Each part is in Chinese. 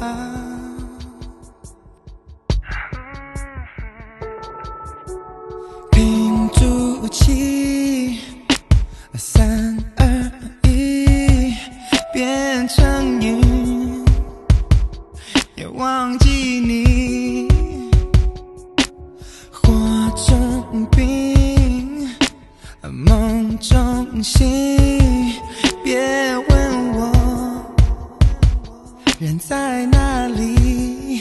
啊屏住气，三二一，变成云，要忘记你。火中冰，梦中醒，别问。人在哪里？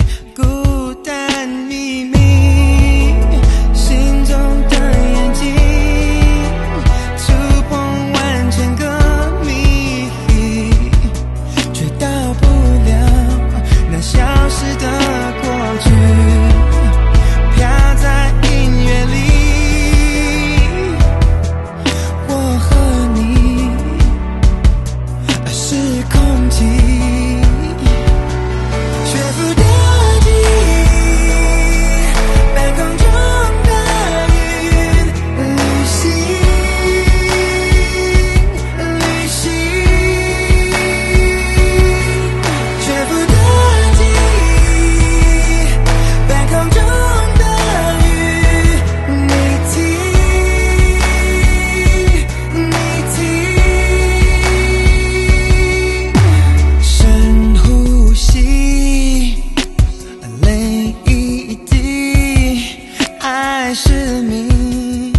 是你，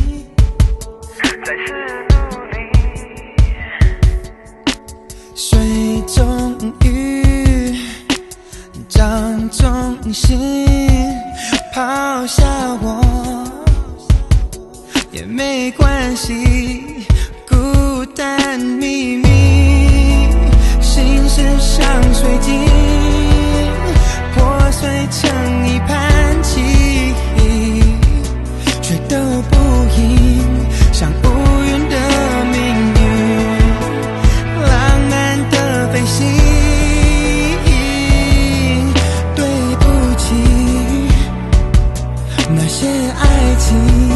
再是努力，水中鱼，掌中心，抛下我也没关系，孤单秘密。see.